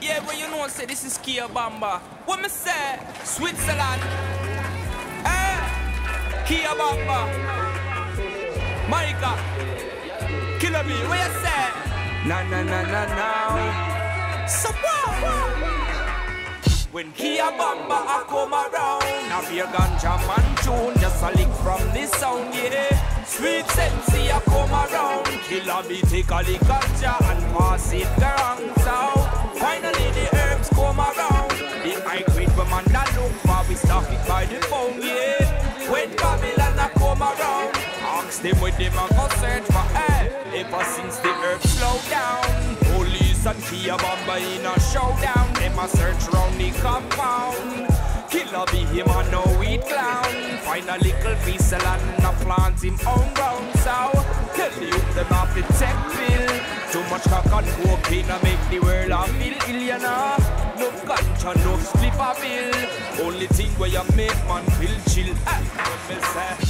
Yeah, well, you know, say this is Kia Bamba. What me say? Switzerland. Eh? Kia Bamba. Micah. Killer me. What you say? Na na na na na. So what? When Kia Bamba I come around, I be a ganja man tune, just a lick from this sound, yeah. Sweet sensei I come around, killer be take a lick ganja and pass it the phone, yeah. When Babylon I come around, ask them with them I go search for, eh. Ever since the earth slow down, police and Kia in a showdown, them a search round the compound. Killer be him a no weed clown. Find a little piece of land and a plant him on ground. So tell the youth them have to take pill. Too much cock and cocaine a make the world a feel ganja, no split a bill. Only thing where you make man feel chill. Eh,